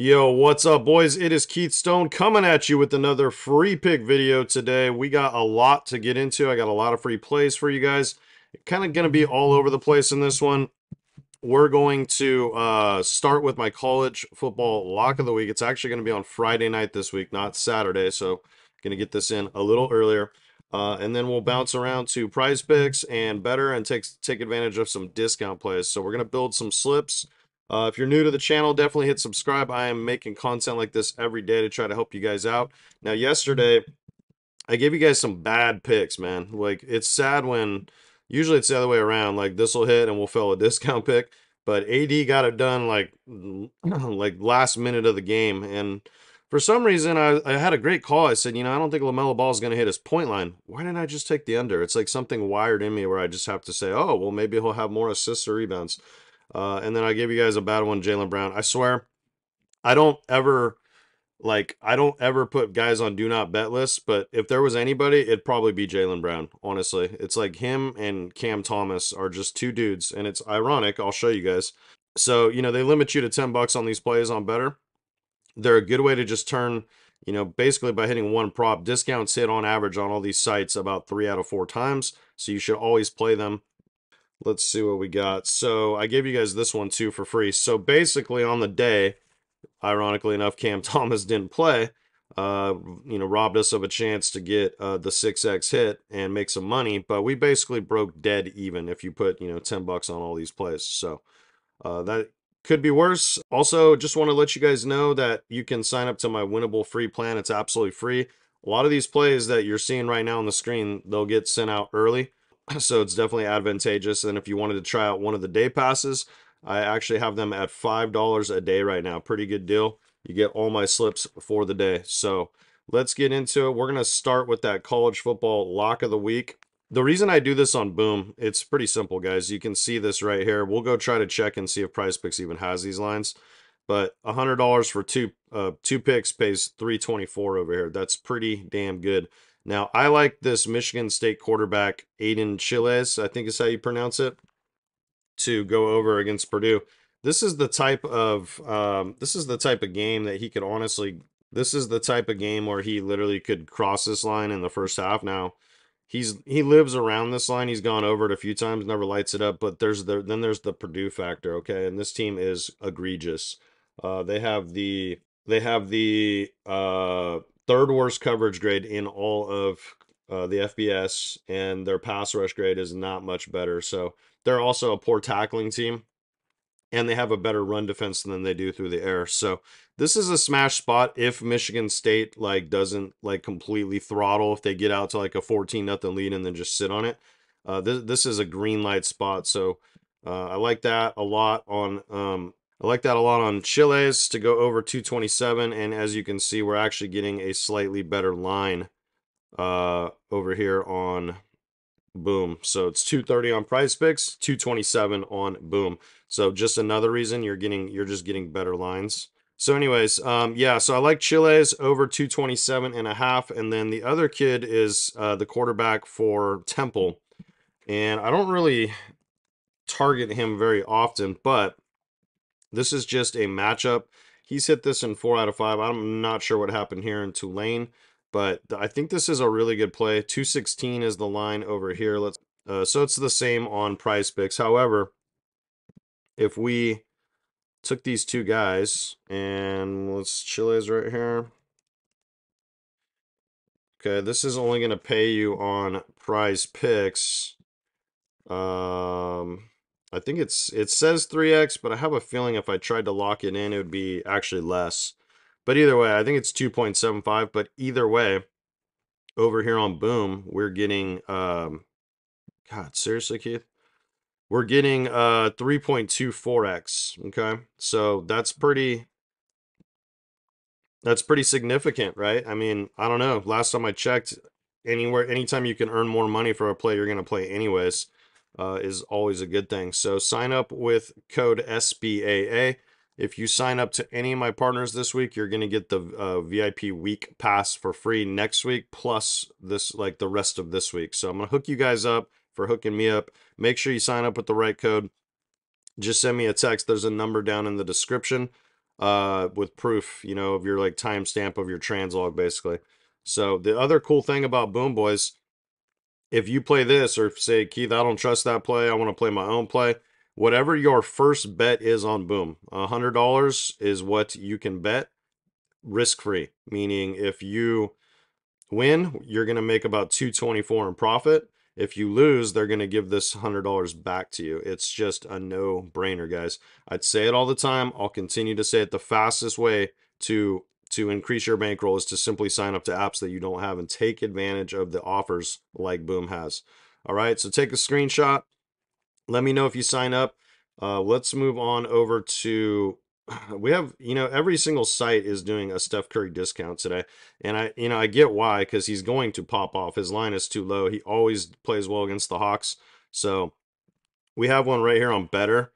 Yo, what's up, boys? It is Keith Stone coming at you with another free pick video today. We got a lot to get into. I got a lot of free plays for you guys. Kind of going to be all over the place in this one. We're going to uh, start with my college football lock of the week. It's actually going to be on Friday night this week, not Saturday. So, going to get this in a little earlier. Uh, and then we'll bounce around to prize picks and Betr and take, take advantage of some discount plays. So, we're going to build some slips. Uh, if you're new to the channel, definitely hit subscribe. I am making content like this every day to try to help you guys out. Now, yesterday, I gave you guys some bad picks, man. Like, it's sad when usually it's the other way around. Like, this will hit and we'll fill a discount pick. But AD got it done like like last minute of the game. And for some reason, I, I had a great call. I said, you know, I don't think LaMelo Ball is going to hit his point line. Why didn't I just take the under? It's like something wired in me where I just have to say, oh, well, maybe he'll have more assists or rebounds. Uh, and then I gave you guys a bad one, Jaylen Brown. I swear, I don't ever like I don't ever put guys on do not bet lists, but if there was anybody, it'd probably be Jaylen Brown. Honestly, it's like him and Cam Thomas are just two dudes, and it's ironic. I'll show you guys. So you know they limit you to ten bucks on these plays on Betr. They're a good way to just turn. You know, basically by hitting one prop, discounts hit on average on all these sites about three out of four times. So you should always play them. Let's see what we got. So I gave you guys this one too for free. So basically on the day, ironically enough, Cam Thomas didn't play. Uh, you know, robbed us of a chance to get uh, the 6x hit and make some money, but we basically broke dead even if you put, you know, 10 bucks on all these plays. So uh, that could be worse. Also, just want to let you guys know that you can sign up to my Winible free plan. It's absolutely free. A lot of these plays that you're seeing right now on the screen, they'll get sent out early. so it's definitely advantageous. And if you wanted to try out one of the day passes, I actually have them at $5 a day right now. Pretty good deal. You get all my slips for the day. So let's get into it. We're going to start with that college football lock of the week. The reason I do this on Boom, it's pretty simple, guys. You can see this right here. We'll go try to check and see if Prize Picks even has these lines. But a $100 for two uh, two picks pays 324 over here. That's pretty damn good. Now, I like this Michigan State quarterback, Aidan Chiles, I think is how you pronounce it, to go over against Purdue. This is the type of um, this is the type of game that he could honestly. This is the type of game where he literally could cross this line in the first half. Now, he's he lives around this line. He's gone over it a few times, never lights it up. But there's the then there's the Purdue factor. Okay, and this team is egregious. Uh, they have the they have the uh, third worst coverage grade in all of uh, the FBS, and their pass rush grade is not much better. So they're also a poor tackling team, and they have a better run defense than they do through the air. So this is a smash spot if Michigan State like doesn't like completely throttle if they get out to like a 14 nothing lead and then just sit on it. Uh, this this is a green light spot, so uh, I like that a lot on um, I like that a lot on Chiles to go over 227. And as you can see, we're actually getting a slightly better line uh, over here on Boom. So it's 230 on Prize Picks, 227 on Boom. So just another reason you're getting you're just getting better lines. So anyways, um, yeah, so I like Chiles over 227 and a half. And then the other kid is uh, the quarterback for Temple. And I don't really target him very often, but this is just a matchup. He's hit this in four out of five. I'm not sure what happened here in Tulane, but I think this is a really good play. 216 is the line over here. Let's uh, so it's the same on Prize Picks. However, if we took these two guys and let's Chiles right here. Okay, this is only going to pay you on Prize Picks. Um, I think it's it says 3x, but I have a feeling if I tried to lock it in, it would be actually less. But either way, I think it's 2.75. But either way, over here on Boom, we're getting, um, God, seriously, Keith? We're getting uh 3.24x. Okay, so that's pretty. That's pretty significant, right? I mean, I don't know. Last time I checked, anywhere, anytime you can earn more money for a play, you're to play anyways uh, is always a good thing. So sign up with code SBAA. If you sign up to any of my partners this week, you're going to get the uh, VIP week pass for free next week, plus this like the rest of this week. So I'm going to hook you guys up for hooking me up. Make sure you sign up with the right code. Just send me a text. There's a number down in the description. uh, with proof, you know, of your like timestamp of your translog, basically. So the other cool thing about Boom Boys, if you play this or say, Keith, I don't trust that play, I want to play my own play, whatever your first bet is on Boom, a $100 is what you can bet risk free, meaning if you win, you're going to make about 224 in profit. If you lose, they're going to give this $100 back to you. It's just a no brainer, guys. I'd say it all the time. I'll continue to say it. The fastest way to to increase your bankroll is to simply sign up to apps that you don't have and take advantage of the offers like Boom has. All right, so take a screenshot. Let me know if you sign up. Uh, let's move on over to we have you know every single site is doing a Steph Curry discount today, and I you know I get why because he's going to pop off. His line is too low. He always plays well against the Hawks, so we have one right here on Betr.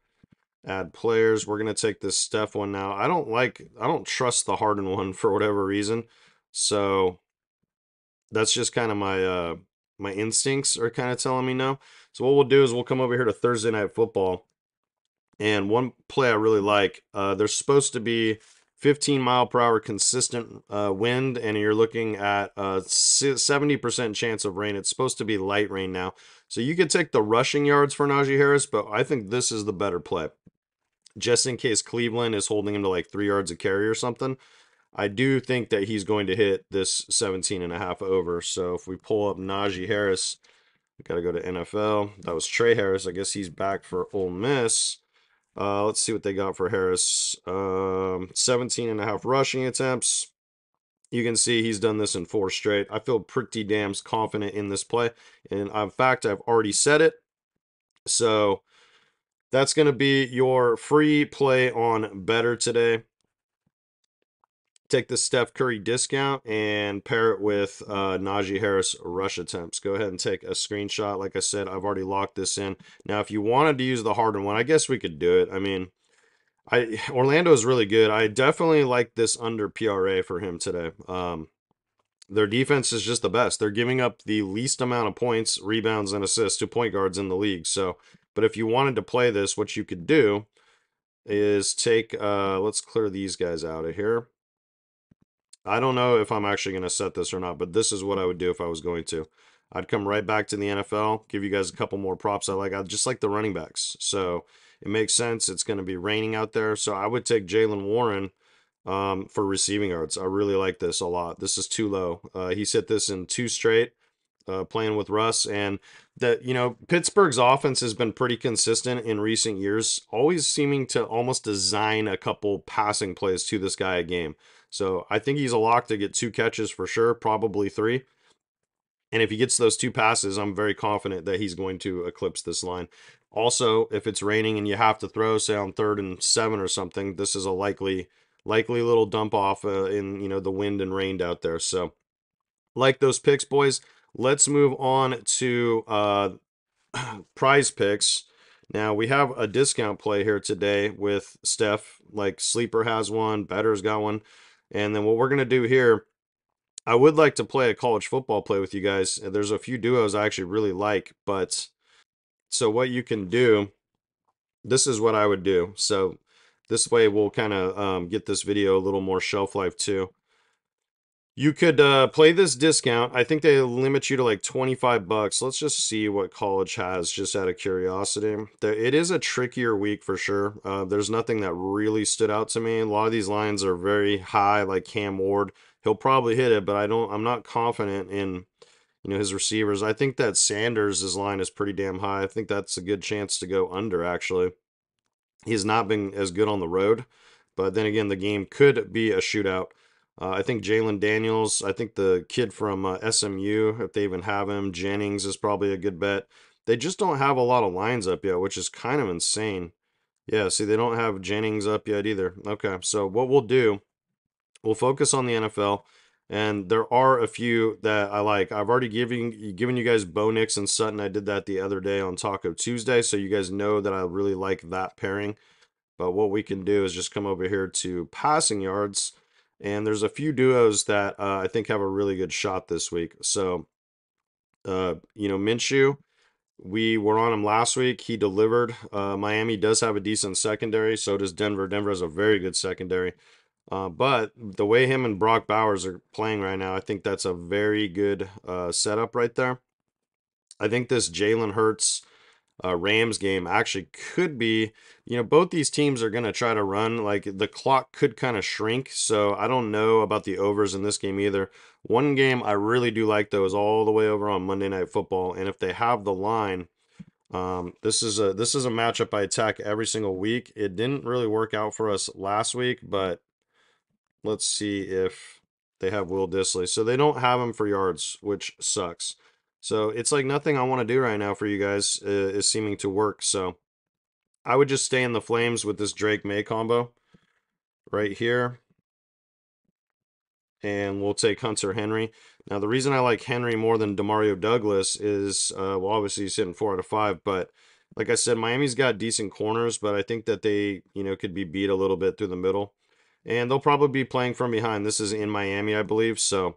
Add players. We're gonna take this Steph one now. I don't like I don't trust the Harden one for whatever reason, so that's just kind of my uh my instincts are kind of telling me no. So what we'll do is we'll come over here to Thursday night football and one play I really like, uh, there's supposed to be 15 mile per hour consistent uh, wind, and you're looking at a 70% chance of rain. It's supposed to be light rain now. So you could take the rushing yards for Najee Harris, but I think this is the better play. Just in case Cleveland is holding him to like three yards of carry or something. I do think that he's going to hit this 17 and a half over. So if we pull up Najee Harris, we got to go to NFL. That was Tre Harris. I guess he's back for Ole Miss. Uh, let's see what they got for Harris. Um, 17 and a half rushing attempts. You can see he's done this in four straight. I feel pretty damn confident in this play. And in fact, I've already said it. So that's going to be your free play on Betr today take the Steph Curry discount and pair it with uh, Najee Harris rush attempts. Go ahead and take a screenshot. Like I said, I've already locked this in. Now, if you wanted to use the Harden one, I guess we could do it. I mean, I Orlando is really good. I definitely like this under PRA for him today. Um, their defense is just the best. They're giving up the least amount of points, rebounds, and assists to point guards in the league. So, but if you wanted to play this, what you could do is take, uh, let's clear these guys out of here. I don't know if I'm actually going to set this or not, but this is what I would do if I was going to. I'd come right back to the NFL, give you guys a couple more props I like. I just like the running backs. So it makes sense. It's going to be raining out there. So I would take Jaylen Warren um, for receiving yards. I really like this a lot. This is too low. Uh, he's hit this in two straight. Uh, playing with Russ. And that, you know, Pittsburgh's offense has been pretty consistent in recent years, always seeming to almost design a couple passing plays to this guy a game. So I think he's a lock to get two catches for sure, probably three. And if he gets those two passes, I'm very confident that he's going to eclipse this line. Also, if it's raining and you have to throw, say on third and seven or something, this is a likely, likely little dump off uh, in you know the wind and rained out there. So, like those picks, boys. Let's move on to uh, prize picks. Now we have a discount play here today with Steph. Like Sleeper has one, Betr's got one. And then what we're going to do here, I would like to play a college football play with you guys. There's a few duos I actually really like, but so what you can do, this is what I would do. So this way we'll kind of um, get this video a little more shelf life too. You could uh, play this discount. I think they limit you to like 25 bucks. Let's just see what college has just out of curiosity. It is a trickier week for sure. Uh, there's nothing that really stood out to me. A lot of these lines are very high, like Cam Ward. He'll probably hit it, but I don't. I'm not confident in you know his receivers. I think that Sanders' line is pretty damn high. I think that's a good chance to go under actually. He's not been as good on the road, but then again, the game could be a shootout. Uh, I think Jalon Daniels, I think the kid from uh, SMU, if they even have him, Jennings is probably a good bet. They just don't have a lot of lines up yet, which is kind of insane. Yeah, see, they don't have Jennings up yet either. Okay, so what we'll do, we'll focus on the NFL, and there are a few that I like. I've already given given you guys Bo Nix and Sutton. I did that the other day on Taco Tuesday, so you guys know that I really like that pairing. But what we can do is just come over here to passing yards and there's a few duos that uh, I think have a really good shot this week. So, uh, you know, Minshew, we were on him last week. He delivered. Uh, Miami does have a decent secondary. So does Denver. Denver has a very good secondary. Uh, but the way him and Brock Bowers are playing right now, I think that's a very good uh, setup right there. I think this Jalen Hurts uh, Rams game actually could be, you know, both these teams are going to try to run. Like the clock could kind of shrink. So I don't know about the overs in this game either. One game I really do like, though, is all the way over on Monday Night Football. And if they have the line, um, this is a this is a matchup I attack every single week. It didn't really work out for us last week, but let's see if they have Will Dissly. So they don't have him for yards, which sucks. So it's like nothing I want to do right now for you guys uh, is seeming to work. So I would just stay in the flames with this Drake Maye combo right here. And we'll take Hunter Henry. Now, the reason I like Henry more than Demario Douglas is, uh, well, obviously he's hitting four out of five, but like I said, Miami's got decent corners, but I think that they, you know, could be beat a little bit through the middle. And they'll probably be playing from behind. This is in Miami, I believe. So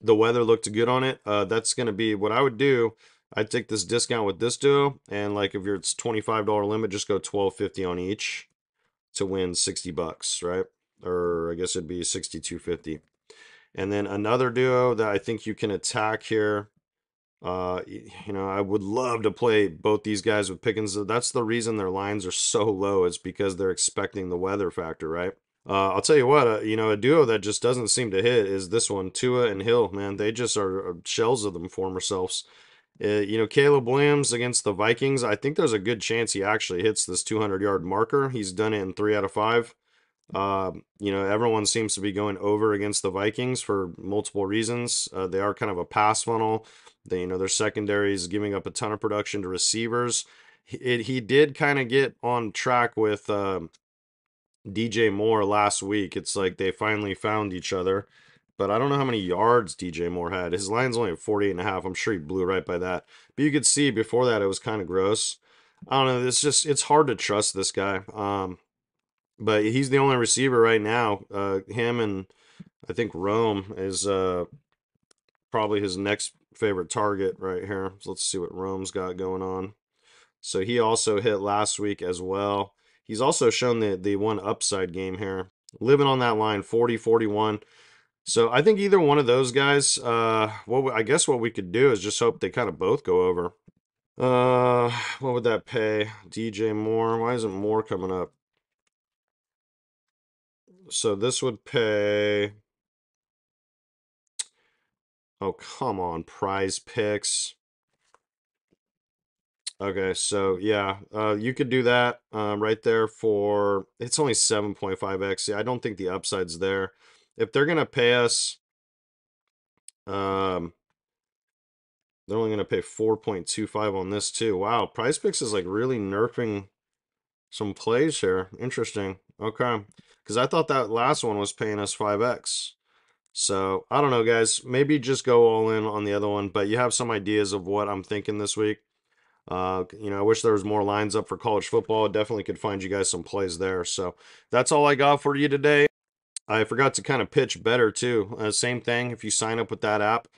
the weather looked good on it. Uh, that's going to be what I would do. I'd take this discount with this duo, and like if you're it's $25 limit, just go 12.50 on each to win 60 bucks, right? Or I guess it'd be 62.50. And then another duo that I think you can attack here. Uh, you know, I would love to play both these guys with Pickens. That's the reason their lines are so low. Is because they're expecting the weather factor, right? Uh, I'll tell you what, uh, you know, a duo that just doesn't seem to hit is this one, Tua and Hill. Man, they just are shells of them former selves. Uh, you know, Caleb Williams against the Vikings. I think there's a good chance he actually hits this 200 yard marker. He's done it in three out of five. Uh, you know, everyone seems to be going over against the Vikings for multiple reasons. Uh, they are kind of a pass funnel. They, you know, their secondary is giving up a ton of production to receivers. It, he did kind of get on track with. Um, DJ Moore last week. It's like they finally found each other. But I don't know how many yards DJ Moore had. His line's only at 48 and a half. I'm sure he blew right by that. But you could see before that it was kind of gross. I don't know. It's just it's hard to trust this guy. Um, but he's the only receiver right now. Uh, him and I think Rome is uh, probably his next favorite target right here. So let's see what Rome's got going on. So he also hit last week as well. He's also shown the, the one upside game here. Living on that line, 40 41. So I think either one of those guys, uh, what I guess what we could do is just hope they kind of both go over. Uh, what would that pay? DJ Moore. Why isn't Moore coming up? So this would pay. Oh, come on, prize picks. Okay, so yeah, uh, you could do that um, right there for it's only 7.5x. I don't think the upside's there. If they're gonna pay us, um, they're only gonna pay 4.25 on this too. Wow, Prize Picks is like really nerfing some plays here. Interesting. Okay, because I thought that last one was paying us 5x. So I don't know, guys. Maybe just go all in on the other one, but you have some ideas of what I'm thinking this week. Uh, you know, I wish there was more lines up for college football. Definitely could find you guys some plays there. So that's all I got for you today. I forgot to kind of pitch Betr too. Uh, same thing. If you sign up with that app,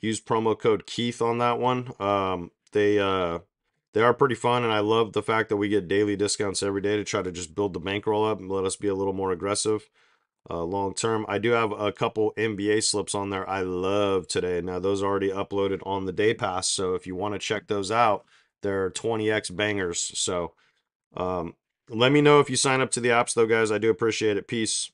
use promo code Keith on that one. Um, they uh, they are pretty fun, and I love the fact that we get daily discounts every day to try to just build the bankroll up and let us be a little more aggressive uh, long term. I do have a couple NBA slips on there I love today. Now those are already uploaded on the day pass, so if you want to check those out they're 20x bangers. So um, let me know if you sign up to the apps, though, guys. I do appreciate it. Peace.